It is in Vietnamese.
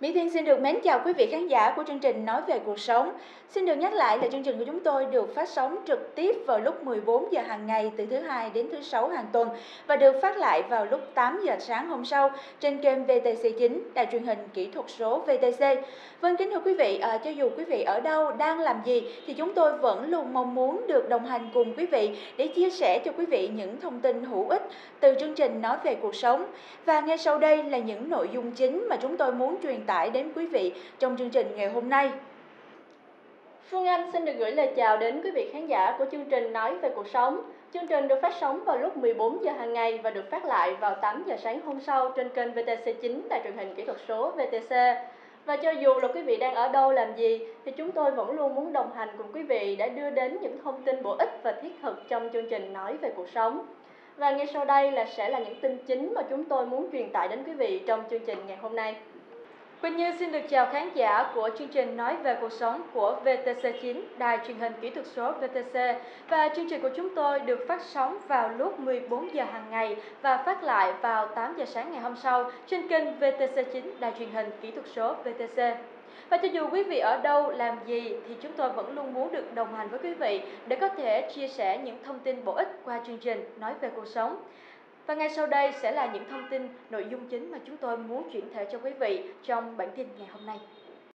Mỹ Thiên xin được mến chào quý vị khán giả của chương trình Nói về cuộc sống. Xin được nhắc lại là chương trình của chúng tôi được phát sóng trực tiếp vào lúc 14 giờ hàng ngày từ thứ hai đến thứ sáu hàng tuần và được phát lại vào lúc 8 giờ sáng hôm sau trên kênh VTC9, đài truyền hình kỹ thuật số VTC. Vâng kính thưa quý vị, à, cho dù quý vị ở đâu đang làm gì thì chúng tôi vẫn luôn mong muốn được đồng hành cùng quý vị để chia sẻ cho quý vị những thông tin hữu ích từ chương trình Nói về cuộc sống. Và ngay sau đây là những nội dung chính mà chúng tôi muốn truyền tải đến quý vị trong chương trình ngày hôm nay. Phương Anh xin được gửi lời chào đến quý vị khán giả của chương trình Nói về cuộc sống. Chương trình được phát sóng vào lúc 14 giờ hàng ngày và được phát lại vào 8 giờ sáng hôm sau trên kênh VTC9 đài truyền hình kỹ thuật số VTC. Và cho dù là quý vị đang ở đâu làm gì, thì chúng tôi vẫn luôn muốn đồng hành cùng quý vị để đưa đến những thông tin bổ ích và thiết thực trong chương trình Nói về cuộc sống. Và ngay sau đây là sẽ là những tin chính mà chúng tôi muốn truyền tải đến quý vị trong chương trình ngày hôm nay. Quỳnh Như xin được chào khán giả của chương trình Nói về cuộc sống của VTC9, đài truyền hình kỹ thuật số VTC. Và chương trình của chúng tôi được phát sóng vào lúc 14 giờ hàng ngày và phát lại vào 8 giờ sáng ngày hôm sau trên kênh VTC9, đài truyền hình kỹ thuật số VTC. Và cho dù quý vị ở đâu làm gì thì chúng tôi vẫn luôn muốn được đồng hành với quý vị để có thể chia sẻ những thông tin bổ ích qua chương trình Nói về cuộc sống. Và ngay sau đây sẽ là những thông tin, nội dung chính mà chúng tôi muốn chuyển thể cho quý vị trong bản tin ngày hôm nay.